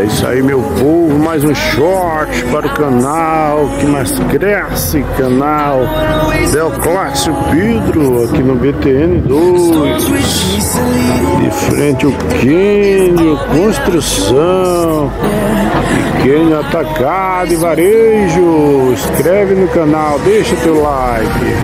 É isso aí, meu povo. Mais um short para o canal que mais cresce. Canal Clássico Pedro, aqui no BTN 2. De frente o Quênio Construção. Pequeno Atacado e Varejo. Inscreve no canal, deixa teu like.